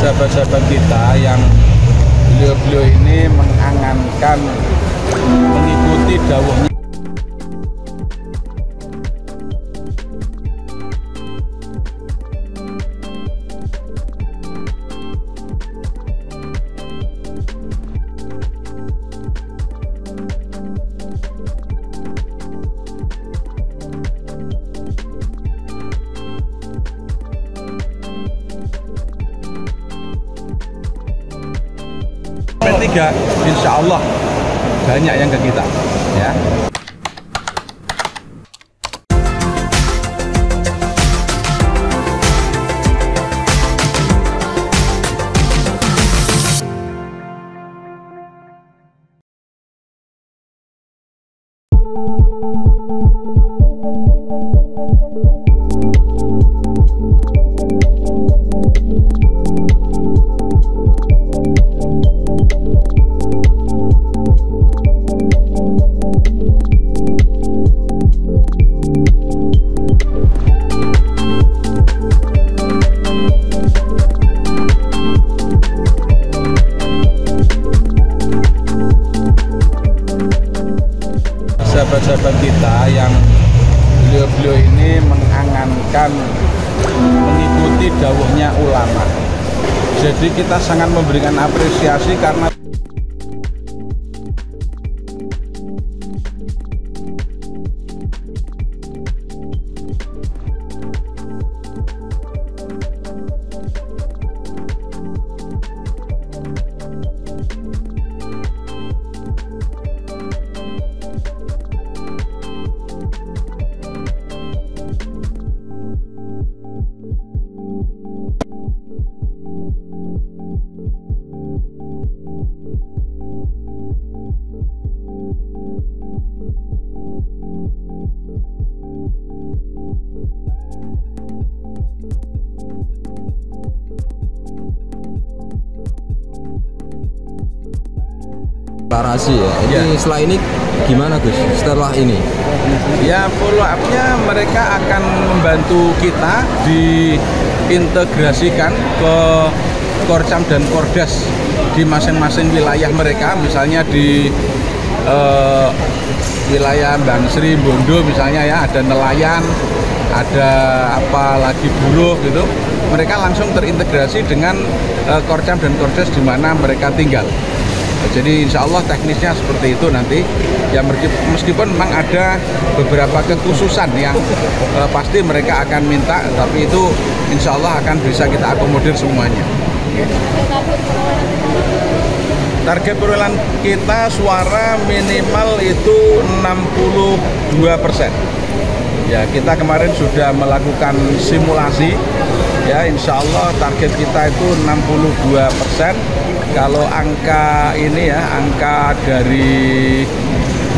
sahabat-sahabat kita yang beliau-beliau ini mengangankan mengikuti dawuhnya P3 insya Allah banyak yang ke kita ya sahabat-sahabat kita yang beliau-beliau ini mengangankan mengikuti dawuhnya ulama. Jadi kita sangat memberikan apresiasi karena deklarasi ya. Ini Ya. setelah ini gimana Gus? Setelah ini ya follow up-nya mereka akan membantu kita diintegrasikan ke Korcam dan Kordas di masing-masing wilayah mereka misalnya di eh, wilayah Bangsri, Bondo misalnya ya ada nelayan ada apa lagi buruh gitu mereka langsung terintegrasi dengan eh, Korcam dan Kordas di mana mereka tinggal jadi insya Allah teknisnya seperti itu nanti. Ya meskipun memang ada beberapa kekhususan yang eh, pasti mereka akan minta, tapi itu insya Allah akan bisa kita akomodir semuanya. Target perolehan kita suara minimal itu 62 persen. Ya kita kemarin sudah melakukan simulasi. Ya insya Allah target kita itu 62 persen kalau angka ini ya angka dari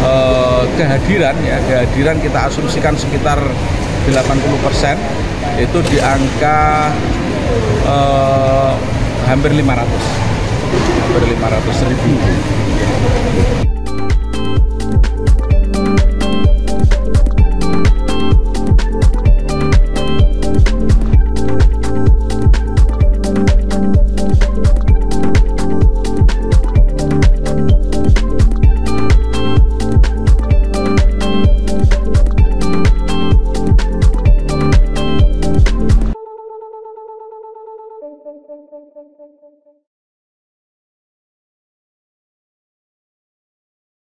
eh, kehadiran ya kehadiran kita asumsikan sekitar 80% itu di angka eh, hampir 500 hampir 500 ribu